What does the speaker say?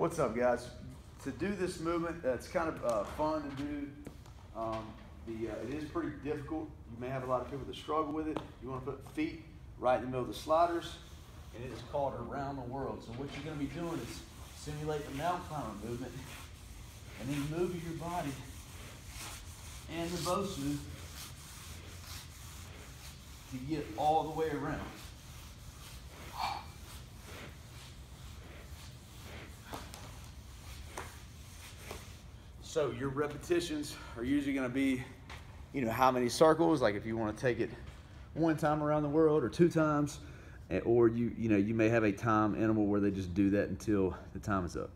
What's up, guys? To do this movement, it's kind of uh, fun to do. Um, the, uh, it is pretty difficult. You may have a lot of people that struggle with it. You want to put feet right in the middle of the sliders, and it is called around the world. So what you're going to be doing is simulate the mountain climber movement, and then move your body and the Bosu to get all the way around. So your repetitions are usually going to be, you know, how many circles. Like if you want to take it one time around the world or two times, eh, or you, you know, you may have a time interval where they just do that until the time is up.